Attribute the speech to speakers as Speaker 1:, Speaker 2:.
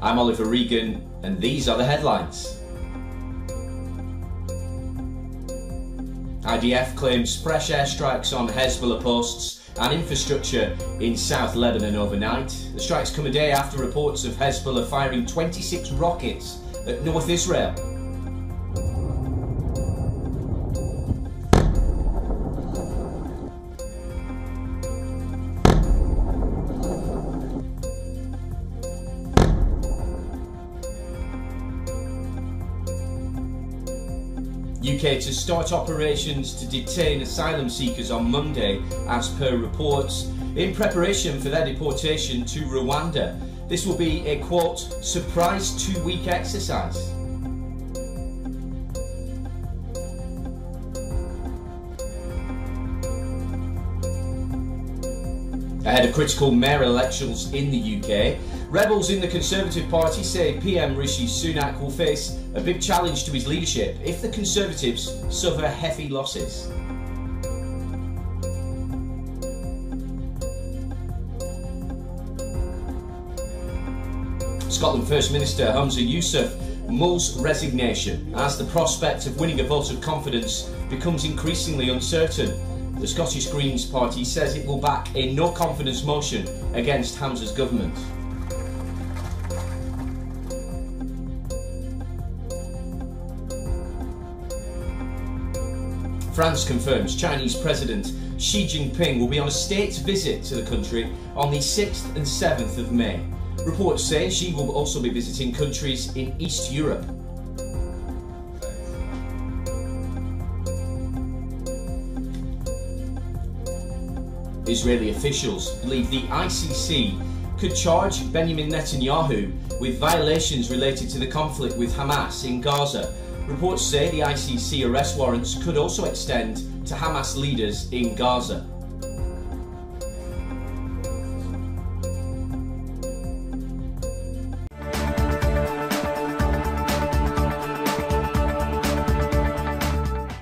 Speaker 1: I'm Oliver Regan, and these are the headlines. IDF claims fresh airstrikes on Hezbollah posts and infrastructure in South Lebanon overnight. The strikes come a day after reports of Hezbollah firing 26 rockets at North Israel. UK to start operations to detain asylum seekers on Monday, as per reports, in preparation for their deportation to Rwanda. This will be a quote, surprise two week exercise. Ahead of critical mayor elections in the UK, rebels in the Conservative Party say PM Rishi Sunak will face a big challenge to his leadership if the Conservatives suffer heavy losses. Scotland First Minister Humza Yousaf mulls resignation as the prospect of winning a vote of confidence becomes increasingly uncertain. The Scottish Greens Party says it will back a no confidence motion against Humza's government. France confirms Chinese President Xi Jinping will be on a state visit to the country on the 6th and 7th of May. Reports say Xi will also be visiting countries in East Europe. Israeli officials believe the ICC could charge Benjamin Netanyahu with violations related to the conflict with Hamas in Gaza Reports say the ICC arrest warrants could also extend to Hamas leaders in Gaza.